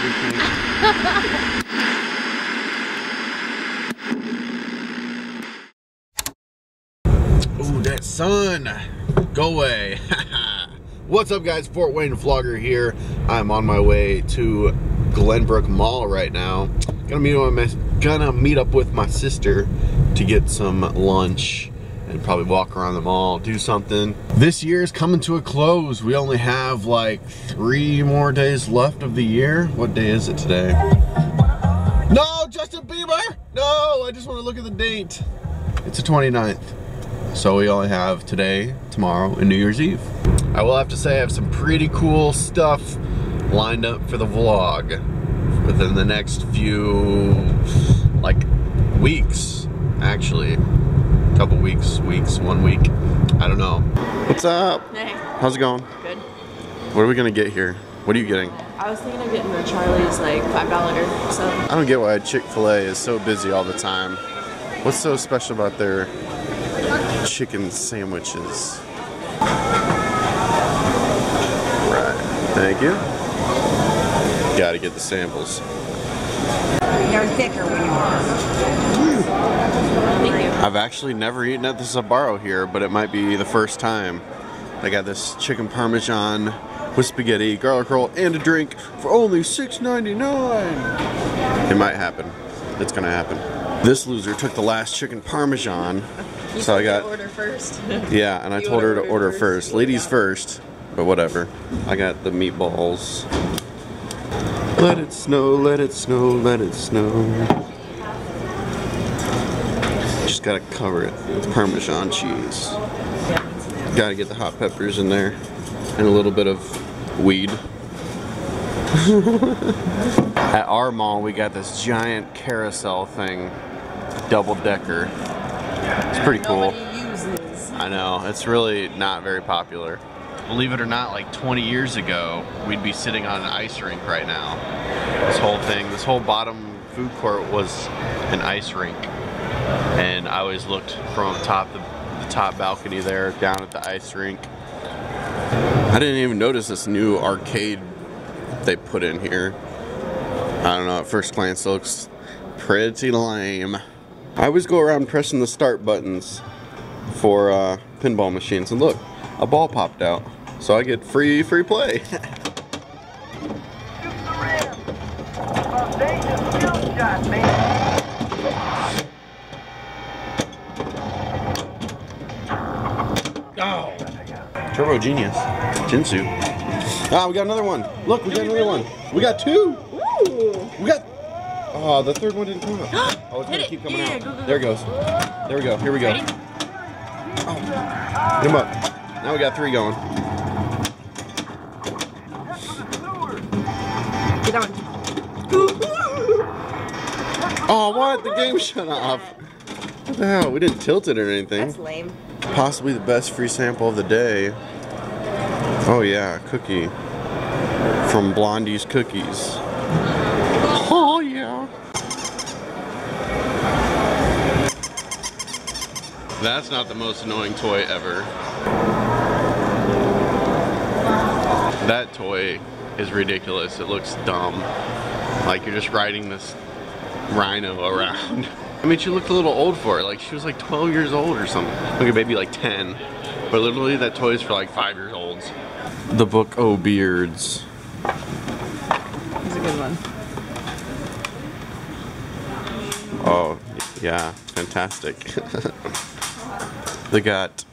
Ooh, that sun. Go away. What's up guys, Fort Wayne Vlogger here. I'm on my way to Glenbrook Mall right now. Gonna meet, my, gonna meet up with my sister to get some lunch and probably walk around the mall, do something. This year is coming to a close. We only have like three more days left of the year. What day is it today? No, Justin Bieber! No, I just want to look at the date. It's the 29th. So we only have today, tomorrow, and New Year's Eve. I will have to say I have some pretty cool stuff lined up for the vlog within the next few, like, weeks, actually. Couple weeks, weeks, one week. I don't know. What's up? Hey, How's it going? good. What are we gonna get here? What are you getting? I was thinking of getting the Charleys like five dollar sub. I don't get why Chick-fil-A is so busy all the time. What's so special about their chicken sandwiches? Right. Thank you. Gotta get the samples. They're thicker when you are. Thank you. I've actually never eaten at the Sbarro here, but it might be the first time. They got this chicken parmesan with spaghetti, garlic roll, and a drink for only $6.99. It might happen. It's gonna happen. This loser took the last chicken parmesan, You so I got to order first. Yeah, and I You told her to order first. first. Ladies first, but whatever. I got the meatballs. Let it snow, let it snow, let it snow. Just gotta cover it with Parmesan cheese. Gotta get the hot peppers in there and a little bit of weed. At our mall, we got this giant carousel thing, double decker. It's pretty cool. I know, it's really not very popular. Believe it or not, like 20 years ago, we'd be sitting on an ice rink right now. This whole thing, this whole bottom food court was an ice rink. And I always looked from top the, the top balcony there down at the ice rink. I didn't even notice this new arcade they put in here. I don't know, at first glance looks pretty lame. I always go around pressing the start buttons for uh, pinball machines. And look, a ball popped out. So I get free free play. Turbo Genius. Jinsu. Ah, we got another one. Look, we got another one. We got two. Ooh. We got. Oh, the third one didn't come out. Oh, it's Hit gonna it. keep coming Yeah, out. yeah, go, go, there it goes. There we go. Here we go. Ready? Hit him up. Now we got three going. Get that one. Oh, what? The game shut off. What the hell? We didn't tilt it or anything. That's lame. Possibly the best free sample of the day. Oh yeah, cookie. From Blondie's Cookies. Oh yeah. That's not the most annoying toy ever. That toy is ridiculous. It looks dumb. Like you're just riding this rhino around. I mean, she looked a little old for it. Like she was like 12 years old or something. Like maybe like 10. But literally that toy's for like five years olds. The book Oh Beards. That's a good one. Oh, yeah, fantastic. they got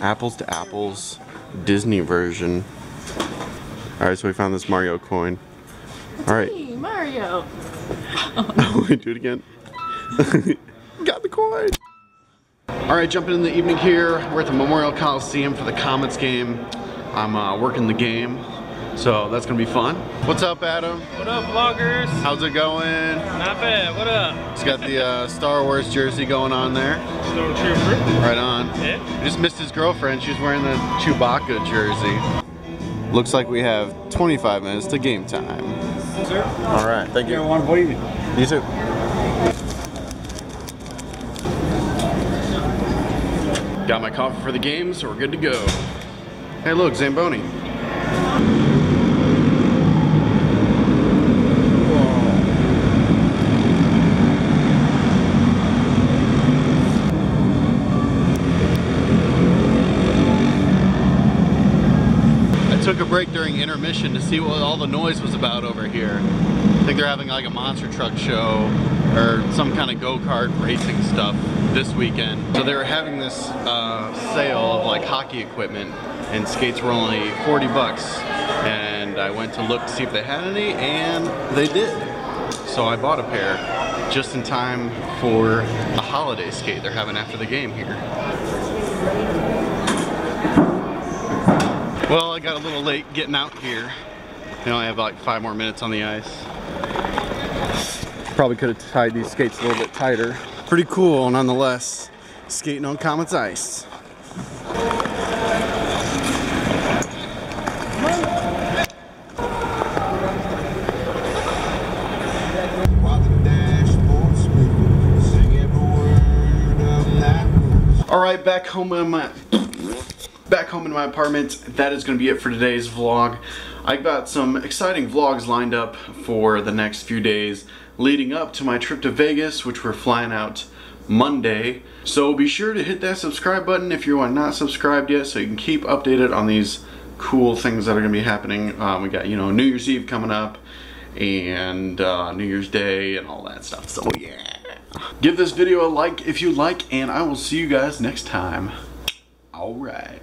apples to apples Disney version. Alright, so we found this Mario coin. Alright, Hey, Mario. we do it again. Got the coin. Alright, jumping in the evening here. We're at the Memorial Coliseum for the Komets game. I'm uh, working the game, so that's gonna be fun. What's up, Adam? What up, vloggers? How's it going? Not bad. What up? He's got the uh, Star Wars jersey going on there. Stormtrooper. Right on. Yeah. We just missed his girlfriend. She's wearing the Chewbacca jersey. Looks like we have 25 minutes to game time. Sir. All right, thank you. one for you. You too. Got my coffee for the game, so we're good to go. Hey look, Zamboni. took a break during intermission to see what all the noise was about over here. I think they're having like a monster truck show or some kind of go-kart racing stuff this weekend. So they were having this uh, sale of like hockey equipment and skates were only 40 bucks. And I went to look to see if they had any and they did. So I bought a pair just in time for the holiday skate they're having after the game here. Well, I got a little late getting out here. I only have like five more minutes on the ice. Probably could have tied these skates a little bit tighter. Pretty cool nonetheless, skating on Komet's ice. All right, back home in my back home in my apartment. That is going to be it for today's vlog. I got some exciting vlogs lined up for the next few days leading up to my trip to Vegas, which we're flying out Monday. So be sure to hit that subscribe button if you are not subscribed yet so you can keep updated on these cool things that are going to be happening. Um, we got, you know, New Year's Eve coming up and uh, New Year's Day and all that stuff. So yeah. Give this video a like if you like and I will see you guys next time. Alright.